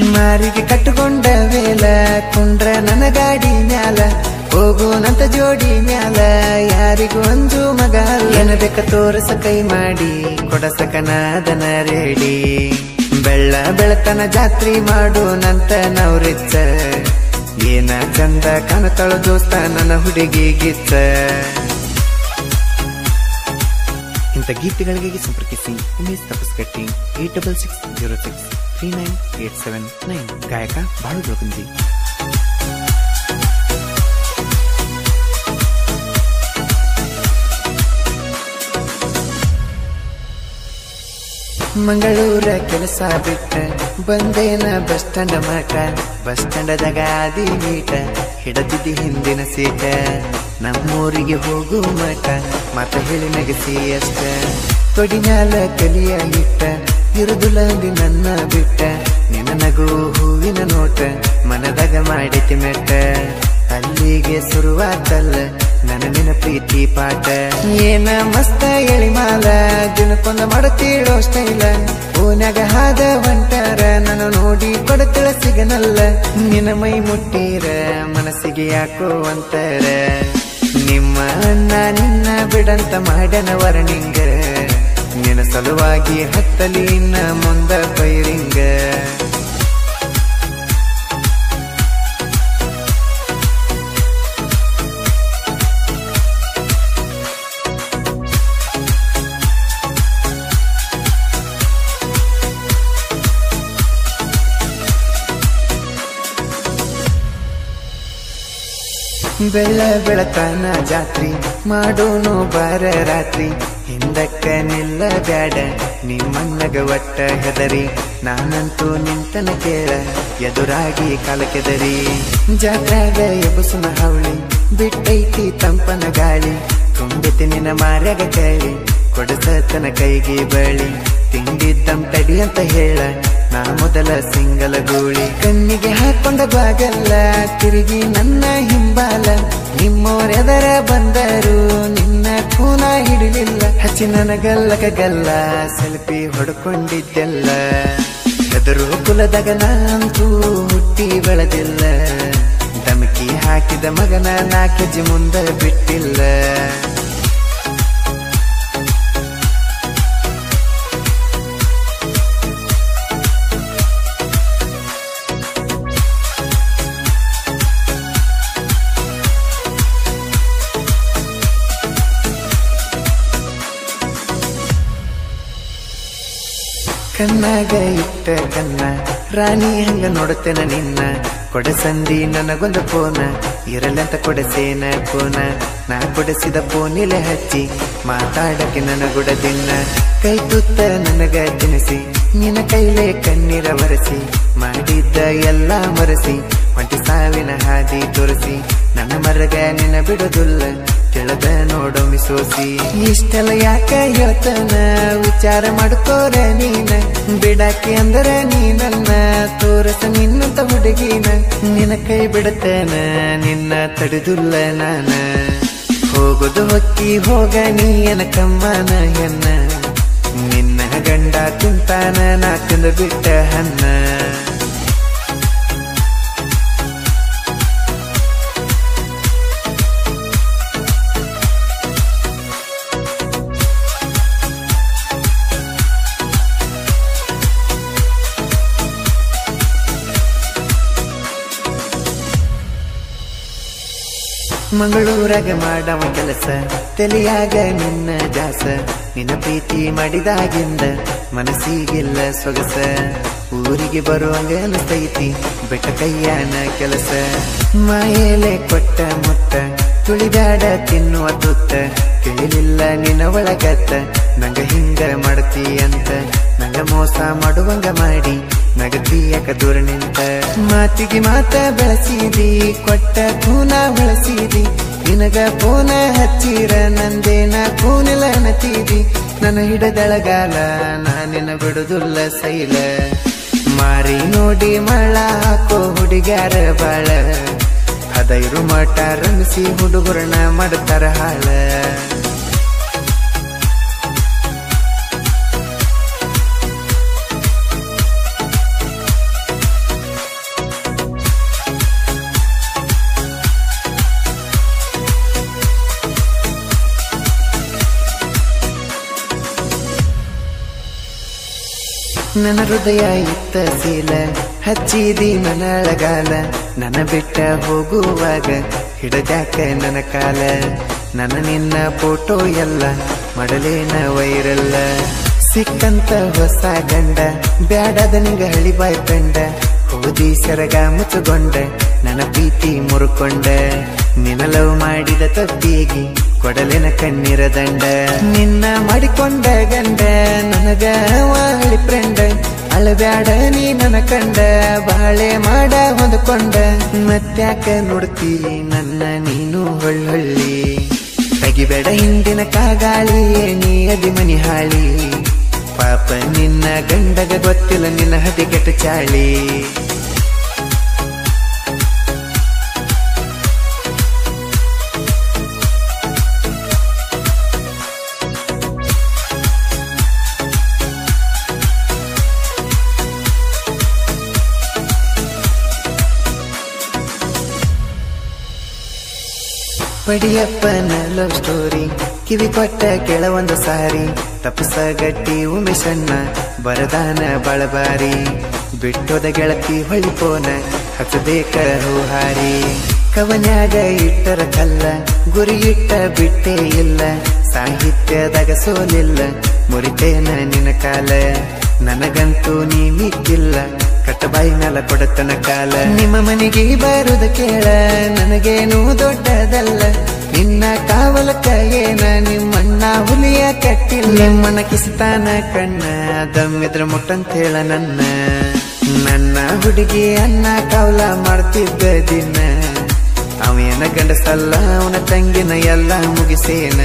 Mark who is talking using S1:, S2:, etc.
S1: ಮಾರಿಗೆ ಕಟ್ಟುಕೊಂಡ ಮೇಲ ಕುಂಡ್ರ ನನ್ನ ಗಾಡಿ ಮ್ಯಾಲ ಹೋಗೋನಂತ ಜೋಡಿ ಮ್ಯಾಲ, ಯಾರಿಗೂ ಅಂಜು ಮಗ ಏನ ಬೇಕ ತೋರಸ ಕೈ ಮಾಡಿ ಕೊಡಸಕನಾದನ ರೇಡಿ. ಬೆಳ್ಳ ಬೆಳತನ ಜಾತ್ರಿ ಮಾಡೋನಂತ ನವ್ರಿಚ್ಚ. ಏನ ಚಂದ ಕನತಳ ದೋಸ್ತ ನನ್ನ ಹುಡುಗಿ ಗಿಚ್ಚ. ಇಂಥ ಗೀತೆಗಳಿಗೆ ಸಂಪರ್ಕಿಸಿ, Umesh Tapaskatti, eight double six zero six. Three nine eight seven nine ಗಾಯಕ ಬಾಳು ಬೆಳಗುಂದಿ ಮಂಗಳೂರ ಕೆಲಸ ಬಿಟ್ಟ, ಬಂದೇನ ಬಸ್ ಸ್ಟ್ಯಾಂಡ್ ಮಠ, ಬಸ್ ಸ್ಟ್ಯಾಂಡದಾಗ ಆದಿ ಮೀಟ, ಹಿಡದಿದ್ದಿ ಹಿಂದಿನ ಸೀಟ. ನಮ್ಮೂರಿಗೆ ಹೋಗು ಮಠ, ಮತ ಹೇಳಿ ನಗಸಿ ಅಷ್ಟ. ತೊಡಿ ಮ್ಯಾಲ ಕಲಿಯ ಇಟ್ಟ ಇರುದುಲಂದಿ ನನ್ನ ಬಿಟ್ಟ. ನಿನ್ನ ನಗು ಹೂವಿನ ನೋಟ, ಮನದಾಗ ಮಾಡಿಕೆ ಮೆಟ್ಟ. ಅಲ್ಲಿಗೆ ಶುರುವಾತಲ್ಲ ನನ್ನ ಪ್ರೀತಿ ಪಾಠ. ಏನ ಮಸ್ತ ಎಳಿಮಾಲ ದಿನಕ್ಕೊಂದು ಮಾಡತೀಳೋ ಸ್ಟೈಲ ಓನಾಗ ಹಾದ ಹೊಂಟಾರ ನನ್ನ ನೋಡಿ ಕೊಡತಿಳ ಸಿಗನಲ್ಲ ನಿನ್ನ ಮೈ ಮುಟ್ಟೀರ, ಮನಸ್ಸಿಗೆ ಯಾಕೋ ಅಂತಾರ. ನಿಮ್ಮ ಅಣ್ಣ ನಿನ್ನ ಬಿಡಂತ ಮಾಡ್ಯನ ವರ್ಣಿಂಗ ನಿನ್ನ ಸಲುವಾಗಿ ಹತ್ತಲಿ ಇನ್ನ ಮುಂದ ಬೈರಿಂಗ. ಬೆಳ್ಳ ಬೆಳತನ ಜಾತ್ರಿ ಮಾಡೋನು ಬರ ರಾತ್ರಿ ಹಿಂದಕ್ಕ ಬ್ಯಾಡ ನಿಮ್ಮನ್ನಗ ಒಟ್ಟ ಹೆದರಿ. ನಾನಂತೂ ನಿಂತನ ಕೇಳ ಎದುರಾಗಿ ಕಾಲಕೆದರಿ ಜಾತ್ರಾಗ ಎಬಸುನ ಹವಳಿ, ಬಿಟ್ಟೈತಿ ತಂಪನ ಗಾಳಿ. ತುಂಬಿತಿ ನಿನ್ನ ಮಾರ್ಯಾಗ ಕೇಳಿ ಕೊಡಸತನ ಕೈಗೆ ಬಳಿ. ತಿಂಡಿ ತಡಿ ಅಂತ ಹೇಳ, ನಾ ಮೊದಲ ಸಿಂಗಲ ಗೂಳಿ. ಕಣ್ಣಿಗೆ ಹಾಕೊಂಡ ಬಾಗಲ್ಲ, ತಿರುಗಿ ನನ್ನ ಹಿಂಬಾಲ. ನಿಮ್ಮೋರೆದರ ಬಂದರು, ನಿನ್ನ ಕೂನ ಹಿಡಿಲಿಲ್ಲ. ಹಚ್ಚಿ ನನಗಲ್ಲಕ ಗಲ್ಲ ಸೆಲ್ಫಿ ಹೊಡ್ಕೊಂಡಿದ್ದೆಲ್ಲ. ಎದುರು ಕುಲದಾಗ ನಂತೂ ಹುಟ್ಟಿ ಬೆಳೆದಿಲ್ಲ. ಧಮಕಿ ಹಾಕಿದ ಮಗನ ನಾಕೆಜಿ ಮುಂದೆ ಬಿಟ್ಟಿಲ್ಲ. ಕಣ್ಣಾಗ ಇಟ್ಟ ಕನ್ನ ರಾಣಿ ಹಂಗ ನೋಡುತ್ತೇನ ನಿನ್ನ. ಕೊಡಸಂದಿ ನನಗೊಂದು ಪೋನ ಇರಲಂತ ಕೊಡಸೇನ ಕೋನ ನಾ ಕೊಡಿಸಿದ ಪೋನಿಲೆ ಹಚ್ಚಿ. ಮಾತಾಡಕ್ಕೆ ದಿನ ಕೈ ತುತ್ತ ನನಗ ತಿನಿಸಿ. ನಿನ್ನ ಕೈಲೇ ಕಣ್ಣೀರ ಒರೆಸಿ. ಮಾಡಿದ್ದ ಎಲ್ಲ ಮರೆಸಿ. ಒಂಟಿ ಸಾವಿನ ಹಾದಿ ತೋರಿಸಿ. ನನ್ನ ಮರಗ ನಿನ್ನ ಬಿಡುದಿಲ್ಲ. ತಿಳದ ನೋಡು ಮಿಸೋಸಿ. ಇಷ್ಟೆಲ್ಲ ಯಾಕ ಹೇಳ್ತಾನ ವಿಚಾರ ಮಾಡ್ಕೋರ ನೀನ. ಬಿಡಾಕಿ ಅಂದ್ರೆ ನೀ ನನ್ನ ತೋರಸ ನಿನ್ನಂತ ಹುಡುಗಿನ. ನಿನ್ನ ಕೈ ಬಿಡತೇನ ನಿನ್ನ ತಡೆದುಲ್ಲ ನಾನ. ಹೋಗೋದು ಹೊಕ್ಕಿ ಹೋಗ ನೀಯನ ಕಮ್ಮನ ಎನ್ನ ನಿನ್ನ ಗಂಡ ತಿಂತಾನ ನಾ ತಿಂದು ಬಿಟ್ಟ ಹನ್ನ ಮಂಗಳೂರಾಗ ಮಾಡವ ಕೆಲಸ. ತಲೆಯಾಗ ನಿನ್ನ ಜಾಸ ನಿನ್ನ ಪ್ರೀತಿ ಮಾಡಿದಾಗಿಂದ ಮನಸ್ಸಿಗೆಲ್ಲ ಸೊಗಸ. ಊರಿಗೆ ಬರುವಂಗ ಅನಿಸ್ತೈತಿ ಬೆಟ್ಟ ಕೈಯಾನ ಕೆಲಸ. ಮಾಯೇಲೆ ಕೊಟ್ಟ ಮುತ್ತ, ತುಳಿದಾಡ ತಿನ್ನುವ ತುತ್ತ. ತಿಳಿಲಿಲ್ಲ ನಿನ್ನ ಒಳಗತ್ತ, ನಂಗ ಹಿಂಗ ಮಾಡ್ತಿ ಅಂತ ನಂಗ ಮೋಸ ಮಾಡುವಂಗ ಮಾಡಿ ನಗತಿಯಕ ದೂರ ನಿಂತ. ಮಾತಿಗೆ ಮಾತ ಬಳಸಿದಿ, ಕೊಟ್ಟ ಕೂನ ಬಳಸಿದಿ ನಿನಗ ಪೋನ ಹಚ್ಚಿರ, ನಂದೇನ ಕೂನಿಲ್ಲ ನತೀದಿ ನನ್ನ ಹಿಡದಳಗಾಲ, ನಾನಿನ ಬಿಡುದುಲ್ಲ ಸೈಲ. ಮಾರಿ ನೋಡಿ ಮಳ ಹಾಕೋ ಹುಡುಗ್ಯಾರ ಬಾಳ. ಹದೈರು ಮಠ ರಮಿಸಿ ಹುಡುಗರನ್ನ ಮಾಡ್ತಾರ ಹಾಳ. ನನ್ನ ಹೃದಯ ಇತ್ತ ಸೀಲ ಹಚ್ಚಿದಿ ಮನಳಗಾಲ ನನ್ನ ಬಿಟ್ಟ ಹೋಗುವಾಗ ಹಿಡದ್ಯಾಕ ನನ್ನ ಕಾಲ. ನನ್ನ ನಿನ್ನ ಫೋಟೋ ಎಲ್ಲ ಮಡಲೇನ ವೈರಲ್ಲ. ಸಿಕ್ಕಂತ ಹೊಸ ಗಂಡ, ಬ್ಯಾಡದ ನಿಂಗ ಹಳಿ ಬಾಯ್ ಕಂಡ ಹೋದಿ ಸೆರಗ ಮುಚ್ಚುಗೊಂಡ, ನನ್ನ ಪ್ರೀತಿ ಮುರುಕೊಂಡ. ಲವ್ ಮಾಡಿದ ತಪ್ಪಿಗೆ ಕೊಡಲಿನ ಕಣ್ಣೀರ ದಂಡ. ನಿನ್ನ ಮಾಡಿಕೊಂಡ ಗಂಡ, ನನಗ ವಾಳಿ ಫ್ರೆಂಡ್. ಅಳಬ್ಯಾಡ ನೀ ನನ್ನ ಕಂಡ, ಬಾಳೆ ಮಾಡ ಹೊಂದ್ಕೊಂಡ. ಮತ್ತ್ಯಾಕ ನೋಡ್ತಿ ನನ್ನ ನೀನು ಹೊಳ್ಳೊಳ್ಳಿ ತೆಗಿಬೇಡ ಹಿಂದಿನ ಕಾಗಾಳಿ ನೀ ಅದಿ ಮನಿ ಹಾಳಿ. ಪಾಪ ನಿನ್ನ ಗಂಡಗ ಗೊತ್ತಿಲ್ಲ ನಿನ್ನ ಹದಿಗೆಟ್ಟ ಚಾಳಿ. ಪಡಿಯಪ್ಪನ ಲವ್ ಸ್ಟೋರಿ ಕಿವಿ ಕೊಟ್ಟ ಕೆಳವೊಂದು ಸಾರಿ. ತಪಸ ಗಟ್ಟಿ ಉಮೇಶಣ್ಣ ಬರದಾನ ಬಳಬಾರಿ. ಬಿಟ್ಟೋದ ಗೆಳತಿ ಹೊಳಿಪೋನ ಹಚ್ಚಬೇಕ ಹೂಹಾರಿ. ಕವನ್ಯಾಗ ಇಟ್ಟರ ಕಲ್ಲ ಗುರಿ ಇಟ್ಟ ಬಿಟ್ಟೇ ಇಲ್ಲ. ಸಾಹಿತ್ಯದಾಗ ಸೋಲಿಲ್ಲ, ಮುರಿತೇನ ನಿನ ಕಾಲ. ನನಗಂತೂ ನೀ ಮಿಕ್ಕಿಲ್ಲ. ಕಟ್ಟಬಾಯಿ ಮ್ಯಾಲ ಕೊಡತನ ಕಾಲ. ನಿಮ್ಮ ಮನೆಗೆ ಬರುದ ಕೇಳ ನನಗೇನು ದೊಡ್ಡದಲ್ಲ. ನಿನ್ನ ಕಾವಲಕ್ಕ ಏನ ನಿಮ್ಮಣ್ಣ ಹುಲಿಯ ಕಟ್ಟಿಲ್ಲ. ನಿಮ್ಮನ ಕಿಸ್ತಾನ ಕಣ್ಣ ದಮ್ಮಿದ್ರ ಮುಟ್ಟಂತೇಳ ನನ್ನ. ನನ್ನ ಹುಡುಗಿ ಅನ್ನ ಕಾವಲ ಮಾಡ್ತಿದ್ದ ದಿನ. ಅವನ ಗಂಡಸಲ್ಲ ಅವನ ತಂಗಿನ ಎಲ್ಲ ಮುಗಿಸೇನ.